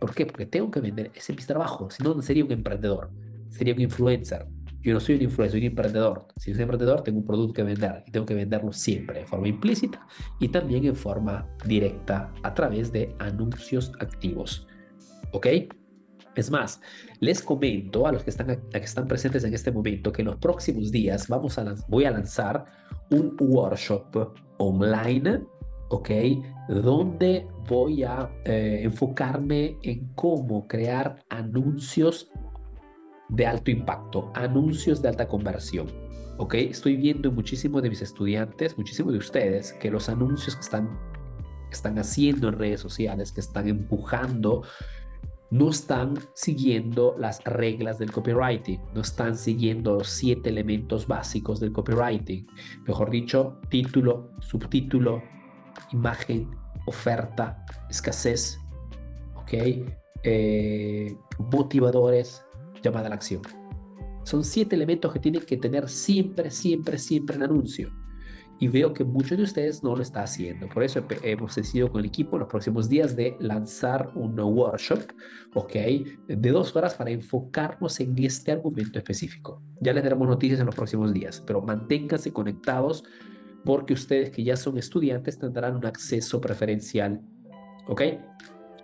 Speaker 2: ¿Por qué? Porque tengo que vender, ese es mi trabajo, si no, no sería un emprendedor, sería un influencer, yo no soy un influencer, soy un emprendedor. Si soy emprendedor, tengo un producto que vender y tengo que venderlo siempre de forma implícita y también en forma directa a través de anuncios activos. ¿Ok? Es más, les comento a los que están, que están presentes en este momento que en los próximos días vamos a, voy a lanzar un workshop online, ¿ok? Donde voy a eh, enfocarme en cómo crear anuncios de alto impacto, anuncios de alta conversión. ¿Ok? Estoy viendo muchísimos de mis estudiantes, muchísimos de ustedes, que los anuncios que están, están haciendo en redes sociales, que están empujando, no están siguiendo las reglas del copywriting, no están siguiendo los siete elementos básicos del copywriting. Mejor dicho, título, subtítulo, imagen, oferta, escasez, ¿ok? Eh, motivadores, llamada a la acción. Son siete elementos que tienen que tener siempre, siempre, siempre en anuncio. Y veo que muchos de ustedes no lo está haciendo. Por eso hemos decidido con el equipo en los próximos días de lanzar un workshop, ¿ok? De dos horas para enfocarnos en este argumento específico. Ya les daremos noticias en los próximos días, pero manténganse conectados porque ustedes que ya son estudiantes tendrán un acceso preferencial, ¿ok?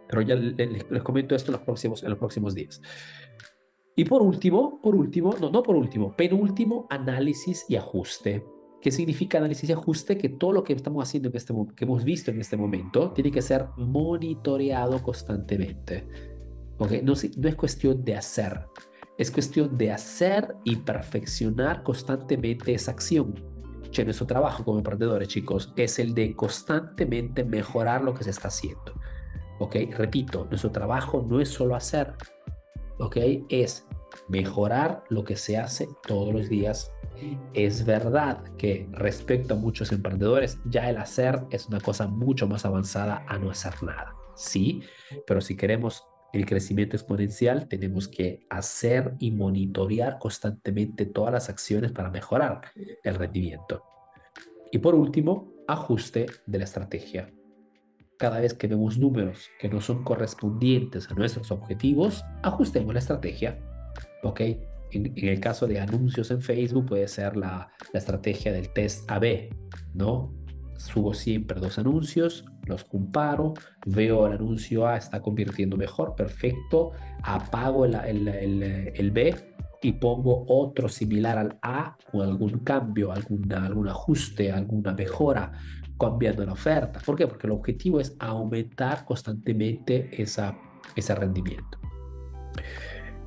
Speaker 2: Pero ya les, les comento esto en los próximos, en los próximos días. Y por último, por último, no, no por último, penúltimo, análisis y ajuste. ¿Qué significa análisis y ajuste? Que todo lo que estamos haciendo en este que hemos visto en este momento tiene que ser monitoreado constantemente. porque No, no es cuestión de hacer, es cuestión de hacer y perfeccionar constantemente esa acción. Che, nuestro trabajo como emprendedores, chicos, es el de constantemente mejorar lo que se está haciendo. ¿Ok? Repito, nuestro trabajo no es solo hacer, ¿ok? Es mejorar lo que se hace todos los días. Es verdad que respecto a muchos emprendedores, ya el hacer es una cosa mucho más avanzada a no hacer nada. Sí, pero si queremos el crecimiento exponencial, tenemos que hacer y monitorear constantemente todas las acciones para mejorar el rendimiento. Y por último, ajuste de la estrategia cada vez que vemos números que no son correspondientes a nuestros objetivos, ajustemos la estrategia. ¿Ok? En, el caso de anuncios en Facebook puede ser la, la estrategia del test AB, ¿no? Subo siempre dos anuncios, los comparo, veo el anuncio A está convirtiendo mejor, perfecto, apago el, el, el, B y pongo otro similar al A con algún cambio, alguna, algún ajuste, alguna mejora cambiando la oferta. ¿Por qué? Porque el objetivo es aumentar constantemente esa, ese rendimiento.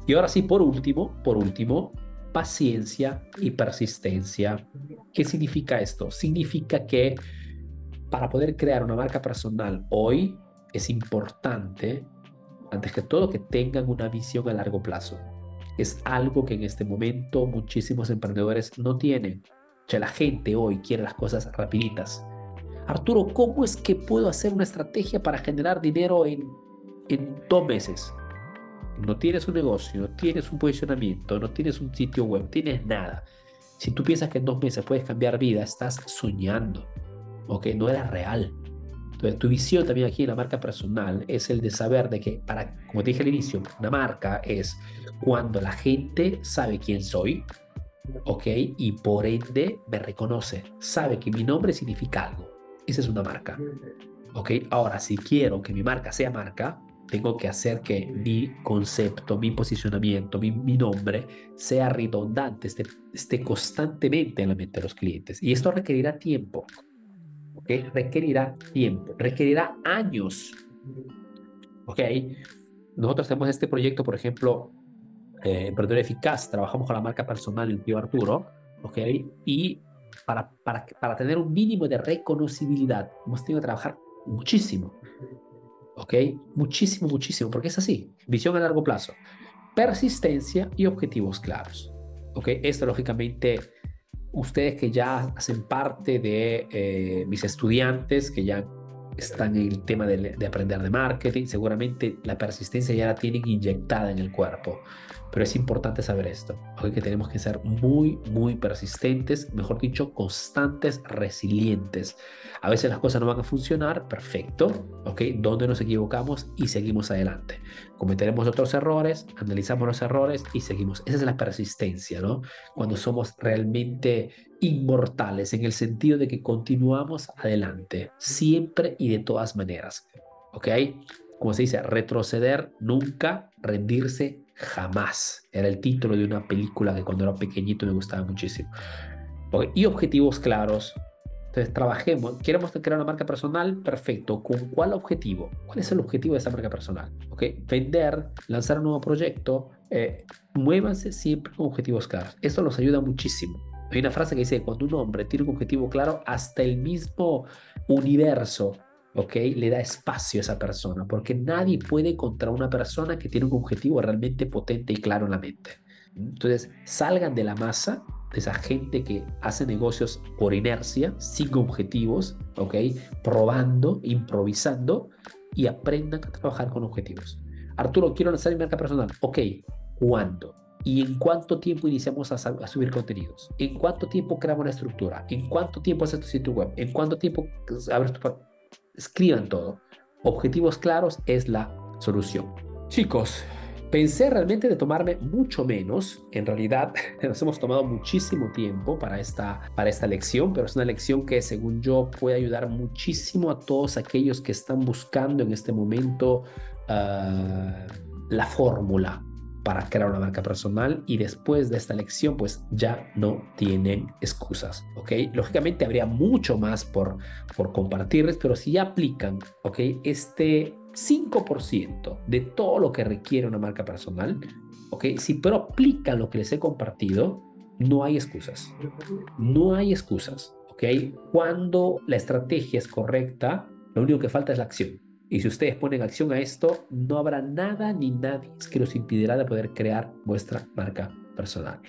Speaker 2: Y ahora sí, por último, por último, paciencia y persistencia. ¿Qué significa esto? Significa que para poder crear una marca personal hoy es importante, antes que todo, que tengan una visión a largo plazo. Es algo que en este momento muchísimos emprendedores no tienen. O la gente hoy quiere las cosas rapiditas. Arturo, ¿cómo es que puedo hacer una estrategia para generar dinero en, en dos meses? No tienes un negocio, no tienes un posicionamiento, no tienes un sitio web, tienes nada. Si tú piensas que en dos meses puedes cambiar vida, estás soñando, ¿ok? No era real. Entonces, tu visión también aquí en la marca personal es el de saber de que, para, como te dije al inicio, una marca es cuando la gente sabe quién soy, ¿ok? Y por ende me reconoce, sabe que mi nombre significa algo. Esa es una marca, ¿ok? Ahora, si quiero que mi marca sea marca, tengo que hacer que mi concepto, mi posicionamiento, mi, nombre sea redundante, esté, constantemente en la mente de los clientes. Y esto requerirá tiempo, ¿ok? Requerirá tiempo, requerirá años, ¿ok? Nosotros tenemos este proyecto, por ejemplo, eh, Emprendedor Eficaz, trabajamos con la marca personal el tío Arturo, ¿ok? Y para, para, para tener un mínimo de reconocibilidad, hemos tenido que trabajar muchísimo. ¿Ok? Muchísimo, muchísimo, porque es así. Visión a largo plazo. Persistencia y objetivos claros. ¿Ok? Esto, lógicamente, ustedes que ya hacen parte de eh, mis estudiantes, que ya están en el tema de, de, aprender de marketing, seguramente la persistencia ya la tienen inyectada en el cuerpo. Pero es importante saber esto, que tenemos que ser muy, muy persistentes, mejor dicho, constantes, resilientes. A veces las cosas no van a funcionar, perfecto, ¿ok? Donde nos equivocamos y seguimos adelante. Cometeremos otros errores, analizamos los errores y seguimos. Esa es la persistencia, ¿no? Cuando somos realmente inmortales en el sentido de que continuamos adelante, siempre y de todas maneras, ¿ok? Como se dice, retroceder nunca, rendirse Jamás. Era el título de una película que cuando era pequeñito me gustaba muchísimo. Y objetivos claros. Entonces, trabajemos. ¿Queremos crear una marca personal? Perfecto. ¿Con cuál objetivo? ¿Cuál es el objetivo de esa marca personal? ¿Ok? Vender, lanzar un nuevo proyecto. Eh, muévanse siempre con objetivos claros. Esto nos ayuda muchísimo. Hay una frase que dice, cuando un hombre tiene un objetivo claro, hasta el mismo universo ¿ok? Le da espacio a esa persona, porque nadie puede encontrar una persona que tiene un objetivo realmente potente y claro en la mente. Entonces, salgan de la masa de esa gente que hace negocios por inercia, sin objetivos, ¿ok? Probando, improvisando y aprendan a trabajar con objetivos. Arturo, quiero lanzar mi marca personal. Ok, ¿cuándo? ¿Y en cuánto tiempo iniciamos a, a, subir contenidos? ¿En cuánto tiempo creamos una estructura? ¿En cuánto tiempo haces tu sitio web? ¿En cuánto tiempo abres tu escriban todo. Objetivos claros es la solución. Chicos, pensé realmente de tomarme mucho menos. En realidad, nos hemos tomado muchísimo tiempo para esta, para esta lección, pero es una lección que, según yo, puede ayudar muchísimo a todos aquellos que están buscando en este momento ah, la fórmula para crear una marca personal y después de esta lección pues ya no tienen excusas, ¿ok? Lógicamente habría mucho más por, por compartirles, pero si aplican, ¿ok? Este 5% de todo lo que requiere una marca personal, ¿ok? Si pero aplican lo que les he compartido, no hay excusas, no hay excusas, ¿ok? Cuando la estrategia es correcta, lo único que falta es la acción. Y si ustedes ponen acción a esto, no habrá nada ni nadie que los impedirá de poder crear vuestra marca personal.